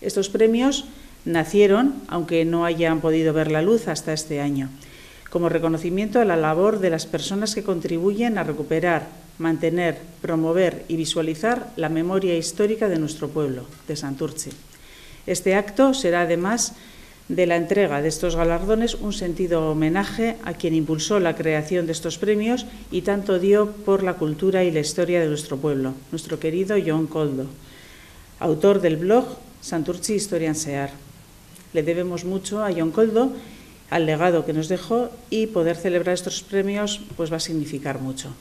Estos premios nacieron, aunque no hayan podido ver la luz hasta este año, como reconocimiento a la labor de las personas que contribuyen a recuperar, mantener, promover y visualizar la memoria histórica de nuestro pueblo, de Santurce. Este acto será además de la entrega de estos galardones un sentido homenaje a quien impulsó la creación de estos premios y tanto dio por la cultura y la historia de nuestro pueblo, nuestro querido John Coldo, autor del blog Santurci Historian Sear. Le debemos mucho a John Coldo, al legado que nos dejó y poder celebrar estos premios pues va a significar mucho.